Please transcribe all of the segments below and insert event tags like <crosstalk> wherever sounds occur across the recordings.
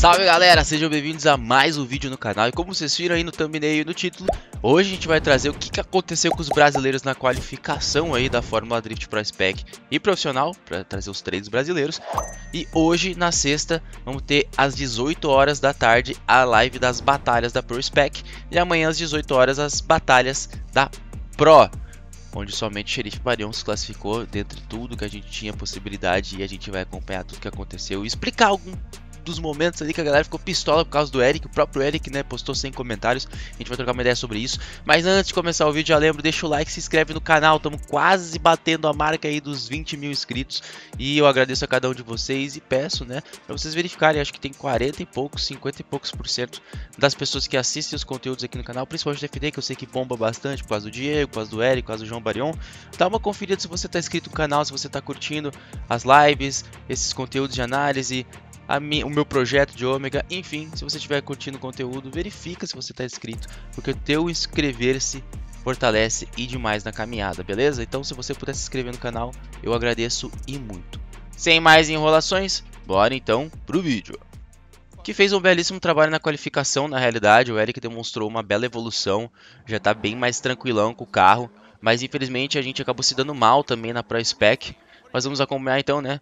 Salve galera, sejam bem-vindos a mais um vídeo no canal. E como vocês viram aí no thumbnail e no título Hoje a gente vai trazer o que, aconteceu com os brasileiros na qualificação aí da Fórmula Drift Pro Spec e Profissional Para trazer os treinos brasileiros. E hoje, na sexta, vamos ter às 18 horas da tarde a live das batalhas da Pro Spec E amanhã às 18 horas as batalhas da Pro onde somente Xerife Barion se classificou dentre tudo que a gente tinha possibilidade e a gente vai acompanhar tudo que aconteceu e explicar algum dos momentos ali que a galera ficou pistola por causa do Eric, o próprio Eric, né, postou sem comentários. A gente vai trocar uma ideia sobre isso. Mas antes de começar o vídeo, já lembro, deixa o like, se inscreve no canal. Estamos quase batendo a marca aí dos 20 mil inscritos. E eu agradeço a cada um de vocês e peço, né, para vocês verificarem. Acho que tem 40 e poucos, 50 e poucos por cento das pessoas que assistem os conteúdos aqui no canal, principalmente do FD, que eu sei que bomba bastante por causa do Diego, por causa do Eric, por causa do João Barion. Dá uma conferida se você está inscrito no canal, se você está curtindo as lives, esses conteúdos de análise, o meu projeto de ômega, enfim, se você estiver curtindo o conteúdo, verifica se você está inscrito, porque o teu inscrever-se fortalece e demais na caminhada, beleza? Então se você puder se inscrever no canal, eu agradeço e muito. Sem mais enrolações, bora então pro vídeo. Que fez um belíssimo trabalho na qualificação, na realidade, o Eric demonstrou uma bela evolução, já está bem mais tranquilão com o carro, mas infelizmente a gente acabou se dando mal também na Pro Spec, mas vamos acompanhar então, né,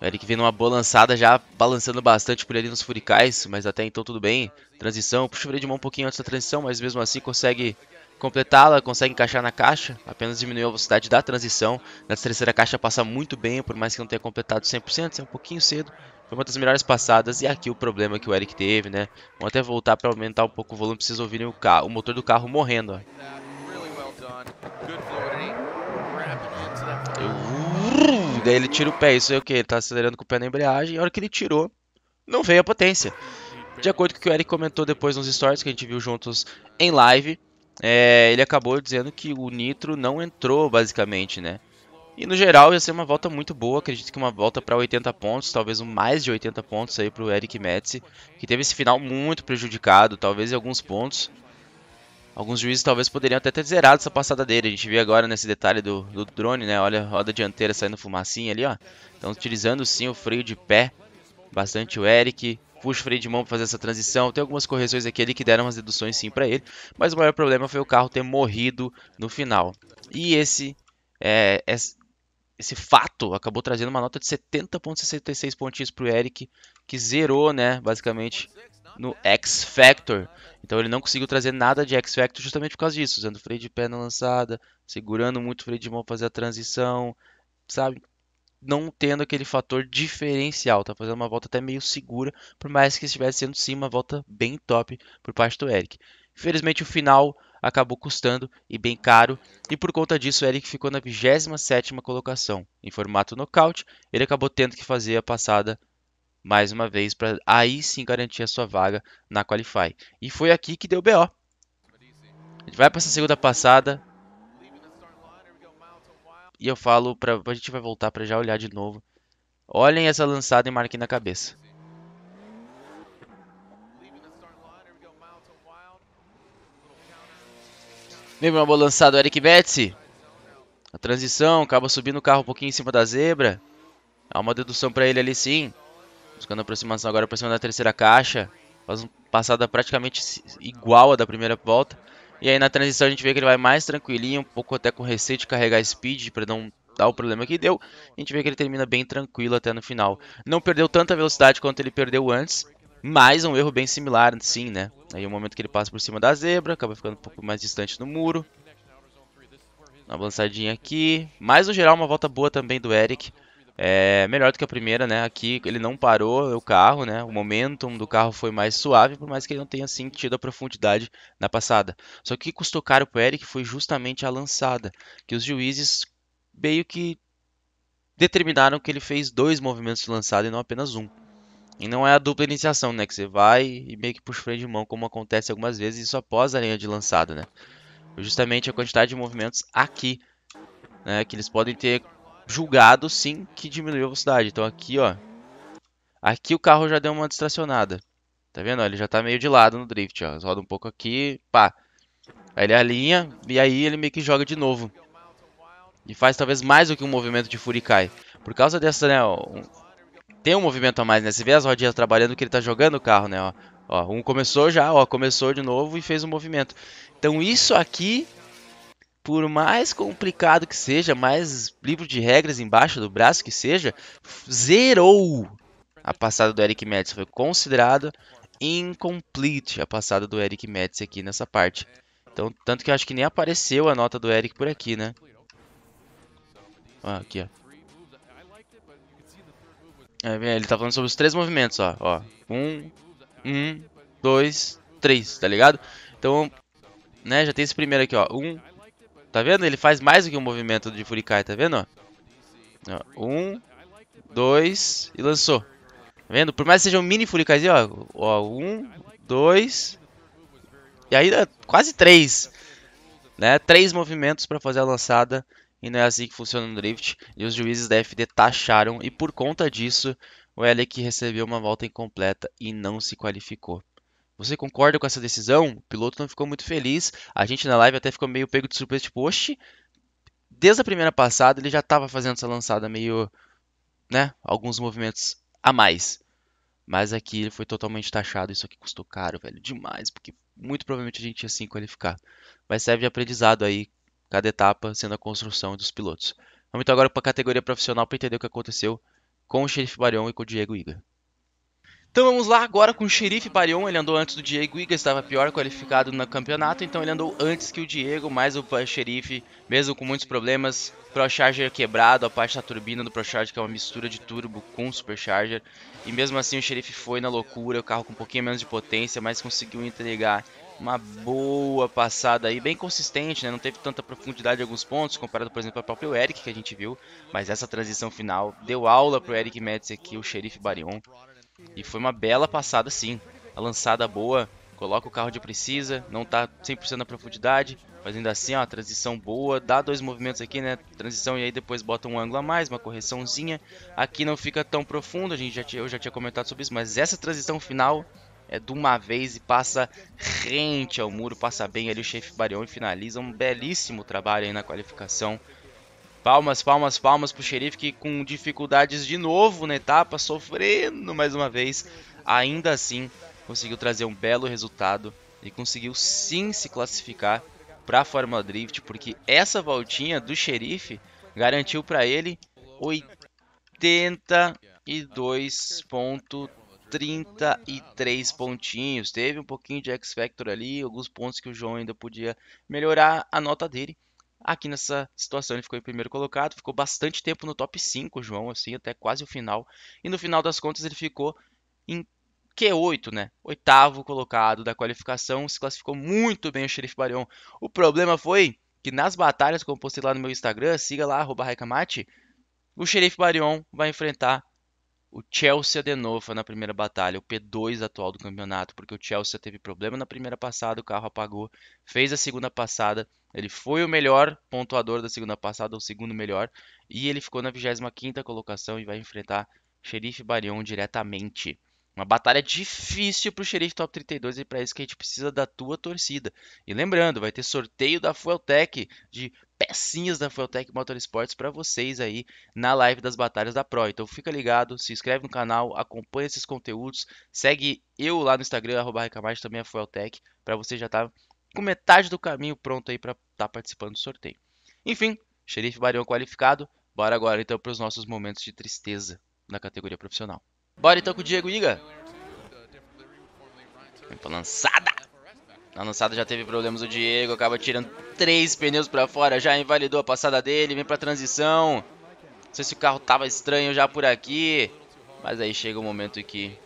o Eric vem numa boa lançada, já balançando bastante por ali nos furicais, mas até então tudo bem. Transição, puxa o freio de mão um pouquinho antes da transição, mas mesmo assim consegue completá-la, consegue encaixar na caixa, apenas diminuiu a velocidade da transição. Na terceira caixa passa muito bem, por mais que não tenha completado 100%, é um pouquinho cedo. Foi uma das melhores passadas e aqui o problema que o Eric teve, né? Vamos até voltar para aumentar um pouco o volume para vocês ouvirem o, carro, o motor do carro morrendo, ó. Daí ele tira o pé. Isso é o que? Ele tá acelerando com o pé na embreagem. E a hora que ele tirou, não veio a potência. De acordo com o que o Eric comentou depois nos stories que a gente viu juntos em live, é, ele acabou dizendo que o nitro não entrou, basicamente, né? E no geral ia ser uma volta muito boa, acredito que uma volta para 80 pontos, talvez um mais de 80 pontos aí para o Eric Metz, que teve esse final muito prejudicado, talvez em alguns pontos. Alguns juízes talvez poderiam até ter zerado essa passada dele. A gente vê agora nesse detalhe do, do drone, né? Olha a roda dianteira saindo fumacinha ali, ó. Então utilizando sim o freio de pé. Bastante o Eric. Puxa o freio de mão para fazer essa transição. Tem algumas correções aqui ali que deram umas deduções sim para ele. Mas o maior problema foi o carro ter morrido no final. E esse, é, esse fato acabou trazendo uma nota de 70.66 pontinhos para o Eric. Que zerou, né? Basicamente no X Factor. Então ele não conseguiu trazer nada de X Factor justamente por causa disso, usando freio de pé na lançada, segurando muito o freio de mão para fazer a transição, sabe? Não tendo aquele fator diferencial, tá fazendo uma volta até meio segura, por mais que estivesse sendo sim uma volta bem top por parte do Eric. Infelizmente o final acabou custando e bem caro, e por conta disso Eric ficou na 27ª colocação. Em formato nocaute, ele acabou tendo que fazer a passada mais uma vez para aí sim garantir a sua vaga na Qualify. E foi aqui que deu BO. A gente vai para essa segunda passada. E eu falo para a gente vai voltar para já olhar de novo. Olhem essa lançada e marquem na cabeça. Lembra uma boa lançada do Eric Betsy? A transição, acaba subindo o carro um pouquinho em cima da zebra. Há uma dedução para ele ali sim. Buscando aproximação agora para cima da terceira caixa. Faz uma passada praticamente igual a da primeira volta. E aí na transição a gente vê que ele vai mais tranquilinho, um pouco até com receio de carregar speed para não dar o problema que deu. A gente vê que ele termina bem tranquilo até no final. Não perdeu tanta velocidade quanto ele perdeu antes, mas um erro bem similar, sim, né? Aí o momento que ele passa por cima da zebra, acaba ficando um pouco mais distante no muro. Uma avançadinha aqui. Mas no geral uma volta boa também do Eric é melhor do que a primeira, né? Aqui ele não parou o carro, né? O momentum do carro foi mais suave, por mais que ele não tenha sentido a profundidade na passada. Só que o que custou caro para o Eric foi justamente a lançada, que os juízes meio que determinaram que ele fez dois movimentos de lançada e não apenas um. E não é a dupla iniciação, né? Que você vai e meio que puxa o freio de mão, como acontece algumas vezes, isso após a linha de lançada, né? Justamente a quantidade de movimentos aqui, né? Que eles podem ter julgado sim que diminuiu a velocidade. Então aqui, ó. Aqui o carro já deu uma distracionada. Tá vendo? Ele já tá meio de lado no drift, ó. Roda um pouco aqui, pá. Aí ele alinha e aí ele meio que joga de novo. E faz talvez mais do que um movimento de Furikai. Por causa dessa, né, tem um movimento a mais, né? Você vê as rodinhas trabalhando que ele tá jogando o carro, né? Ó, ó, um começou já, ó, começou de novo e fez um movimento. Então isso aqui, por mais complicado que seja, mais livro de regras embaixo do braço que seja, zerou a passada do Eric Metz. Foi considerado incomplete a passada do Eric Metz aqui nessa parte. Então, tanto que eu acho que nem apareceu a nota do Eric por aqui, né? Ó, aqui, ó. É, ele tá falando sobre os três movimentos, ó. ó. Um, um, dois, três, tá ligado? Então, né, já tem esse primeiro aqui, ó. Um, tá vendo? Ele faz mais do que um movimento de Furikai, tá vendo? Ó, um, dois e lançou. Tá vendo? Por mais que seja um mini Furikaizinho, ó. ó. Um, dois e ainda quase três. Né? Três movimentos para fazer a lançada e não é assim que funciona no drift. E os juízes da FD taxaram e por conta disso o Elec recebeu uma volta incompleta e não se qualificou. Você concorda com essa decisão? O piloto não ficou muito feliz. A gente na live até ficou meio pego de surpresa, tipo, oxe, desde a primeira passada ele já estava fazendo essa lançada meio, né, alguns movimentos a mais. Mas aqui ele foi totalmente taxado, isso aqui custou caro, velho, demais, porque muito provavelmente a gente ia sim qualificar. Mas serve de aprendizado aí cada etapa sendo a construção dos pilotos. Vamos então agora para a categoria profissional para entender o que aconteceu com o Xerife Barion e com o Diego Iga. Então vamos lá agora com o Xerife Barion, ele andou antes do Diego Iga, estava pior qualificado no campeonato, então ele andou antes que o Diego, mas o Xerife, mesmo com muitos problemas, Procharger quebrado, a parte da turbina do Procharger que é uma mistura de turbo com Supercharger, e mesmo assim o Xerife foi na loucura, o carro com um pouquinho menos de potência, mas conseguiu entregar uma boa passada aí, bem consistente, né? Não teve tanta profundidade em alguns pontos, comparado, por exemplo, ao próprio Eric que a gente viu. Mas essa transição final deu aula pro Eric Metz aqui, o xerife Barion. E foi uma bela passada sim. A lançada boa, coloca o carro onde precisa, não tá 100% na profundidade, fazendo assim, ó, transição boa, dá dois movimentos aqui, né, transição e aí depois bota um ângulo a mais, uma correçãozinha, aqui não fica tão profundo, a gente já eu já tinha comentado sobre isso, mas essa transição final é, de uma vez e passa rente ao muro, passa bem ali o chefe Barion e finaliza um belíssimo trabalho aí na qualificação. Palmas, palmas, palmas pro xerife que com dificuldades de novo na etapa, sofrendo mais uma vez, ainda assim conseguiu trazer um belo resultado e conseguiu sim se classificar para a Fórmula Drift, porque essa voltinha do xerife garantiu para ele 82.3 33 pontinhos. Teve um pouquinho de X Factor ali, alguns pontos que o João ainda podia melhorar a nota dele. Aqui nessa situação ele ficou em primeiro colocado, ficou bastante tempo no top 5, João, assim, até quase o final. E no final das contas ele ficou em Q8, né? Oitavo colocado da qualificação, se classificou muito bem o Xerife Barion. O problema foi que nas batalhas, como postei lá no meu Instagram, siga lá, arroba o Xerife Barion vai enfrentar o Chelsea de novo na primeira batalha, o P2 atual do campeonato, porque o Chelsea teve problema na primeira passada, o carro apagou, fez a segunda passada, ele foi o melhor pontuador da segunda passada, o segundo melhor, e ele ficou na 25ª colocação e vai enfrentar Xerife Barion diretamente. Uma batalha difícil pro Xerife Top 32 e para isso que a gente precisa da tua torcida. E lembrando, vai ter sorteio da Fueltech de pecinhas da Fueltech Motorsports para vocês aí na live das batalhas da Pro. Então fica ligado, se inscreve no canal, acompanha esses conteúdos, segue eu lá no Instagram arroba também a Fueltech, para você já estar tá com metade do caminho pronto aí para estar tá participando do sorteio. Enfim, Xerife Barion qualificado. Bora agora então para os nossos momentos de tristeza na categoria profissional. Bora então com o Diego Iga. Vem pra lançada. Na lançada já teve problemas o Diego, acaba tirando três pneus pra fora, já invalidou a passada dele, vem pra transição. Não sei se o carro tava estranho já por aqui, mas aí chega o um momento que...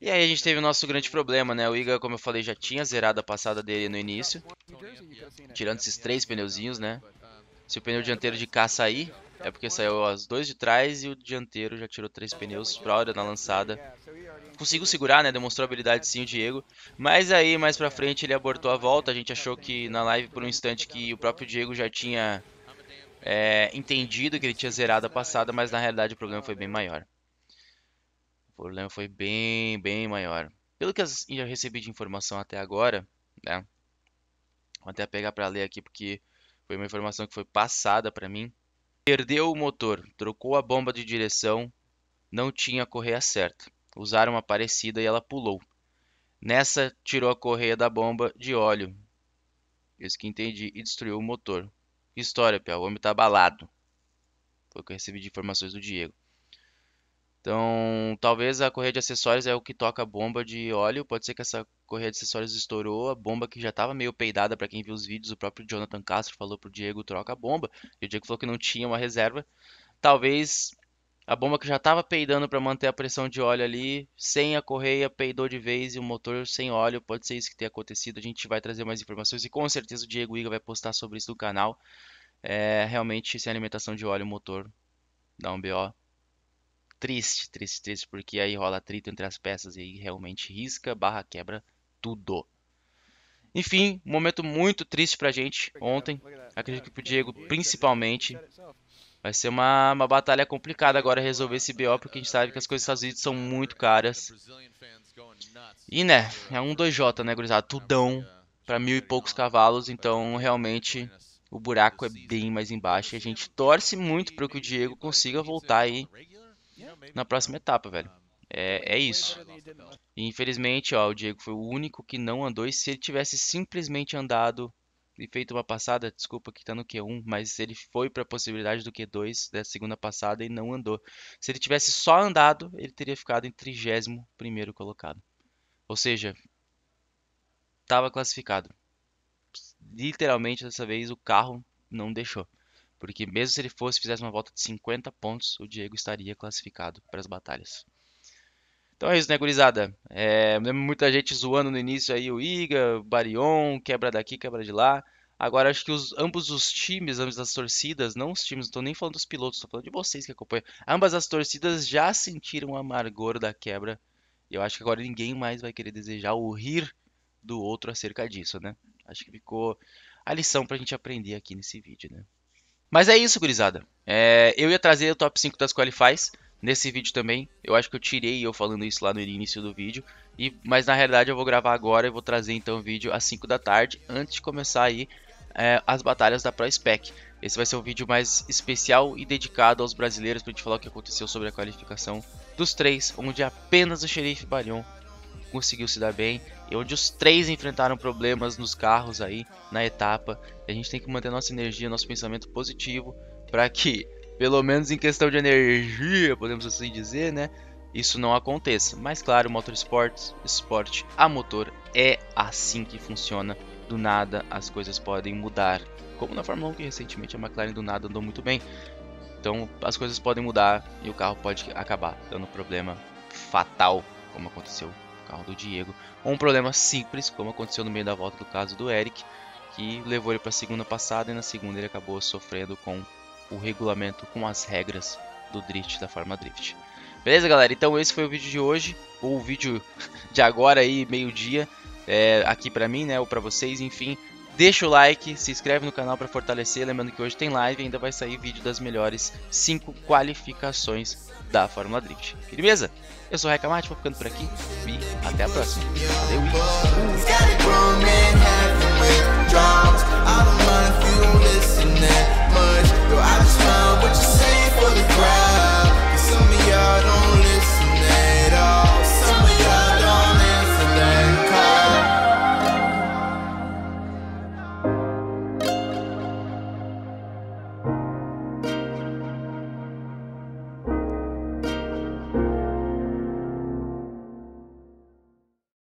E aí a gente teve o nosso grande problema, né? O Iga, como eu falei, já tinha zerado a passada dele no início. Tirando esses três pneuzinhos, né? Se o pneu dianteiro de cá sair, é porque saiu os dois de trás e o dianteiro já tirou três pneus pra hora na lançada. Conseguiu segurar, né? Demonstrou habilidade sim o Diego. Mas aí, mais pra frente, ele abortou a volta. A gente achou que na live por um instante que o próprio Diego já tinha é, entendido que ele tinha zerado a passada, mas na realidade o problema foi bem maior. Problema foi bem, bem maior. Pelo que eu recebi de informação até agora, né? Vou até pegar para ler aqui porque foi uma informação que foi passada para mim. Perdeu o motor, trocou a bomba de direção, não tinha a correia certa. Usaram uma parecida e ela pulou. Nessa, tirou a correia da bomba de óleo. Isso que entendi. E destruiu o motor. História, Pia. O homem tá abalado. Foi o que eu recebi de informações do Diego. Então, talvez a correia de acessórios é o que toca a bomba de óleo. Pode ser que essa correia de acessórios estourou. A bomba que já estava meio peidada para quem viu os vídeos. O próprio Jonathan Castro falou pro Diego troca a bomba. E o Diego falou que não tinha uma reserva. Talvez a bomba que já estava peidando para manter a pressão de óleo ali, sem a correia, peidou de vez e o motor sem óleo. Pode ser isso que tenha acontecido. A gente vai trazer mais informações e com certeza o Diego Iga vai postar sobre isso no canal. É, realmente, sem alimentação de óleo, o motor dá um BO triste, triste, triste, porque aí rola atrito entre as peças e aí realmente risca, barra quebra tudo. Enfim, um momento muito triste pra gente ontem. Acredito que pro Diego principalmente. Vai ser uma, uma batalha complicada agora resolver esse BO, porque a gente sabe que as coisas dos Estados Unidos são muito caras. E né, é um 2J, né, gurizada? Tudão pra mil e poucos cavalos, então realmente o buraco é bem mais embaixo. E a gente torce muito para que o Diego consiga voltar aí na próxima etapa, velho. É, é isso. E, infelizmente, ó, o Diego foi o único que não andou. E se ele tivesse simplesmente andado e feito uma passada, desculpa que tá no Q1, mas ele foi para a possibilidade do Q2 da segunda passada e não andou. Se ele tivesse só andado, ele teria ficado em 31 primeiro colocado. Ou seja, estava classificado. Literalmente dessa vez o carro não deixou. Porque mesmo se ele fosse fizesse uma volta de 50 pontos, o Diego estaria classificado para as batalhas. Então é isso, né, gurizada? É, muita gente zoando no início aí o Iga, o Barion, quebra daqui, quebra de lá. Agora acho que os, ambos os times, ambas as torcidas, não os times, não estou nem falando dos pilotos, estou falando de vocês que acompanham. Ambas as torcidas já sentiram o amargor da quebra. E eu acho que agora ninguém mais vai querer desejar ou rir do outro acerca disso, né? Acho que ficou a lição para a gente aprender aqui nesse vídeo, né? Mas é isso, gurizada. É, eu ia trazer o top 5 das Qualifies nesse vídeo também. Eu acho que eu tirei eu falando isso lá no início do vídeo. E, mas na realidade eu vou gravar agora e vou trazer então o vídeo às 5 da tarde, antes de começar aí é, as batalhas da Pro Spec. Esse vai ser um vídeo mais especial e dedicado aos brasileiros para a gente falar o que aconteceu sobre a qualificação dos três, onde apenas o Xerife Barion conseguiu se dar bem e onde os três enfrentaram problemas nos carros aí na etapa. A gente tem que manter nossa energia, nosso pensamento positivo para que, pelo menos em questão de energia, podemos assim dizer, né, isso não aconteça. Mas claro, motorsports, esporte a motor é assim que funciona. Do nada as coisas podem mudar, como na Fórmula 1 que recentemente a McLaren do nada andou muito bem. Então as coisas podem mudar e o carro pode acabar dando problema fatal, como aconteceu carro do Diego, ou um problema simples, como aconteceu no meio da volta do caso do Eric, que levou ele para a segunda passada e na segunda ele acabou sofrendo com o regulamento, com as regras do drift da forma drift. Beleza, galera? Então esse foi o vídeo de hoje, ou o vídeo <laughs> de agora aí, meio-dia, é, aqui para mim, né, ou para vocês, enfim. Deixa o like, se inscreve no canal para fortalecer, lembrando que hoje tem live e ainda vai sair vídeo das melhores 5 qualificações da Fórmula Drift. Beleza? Eu sou o Recamate, vou ficando por aqui e até a próxima. Valeu!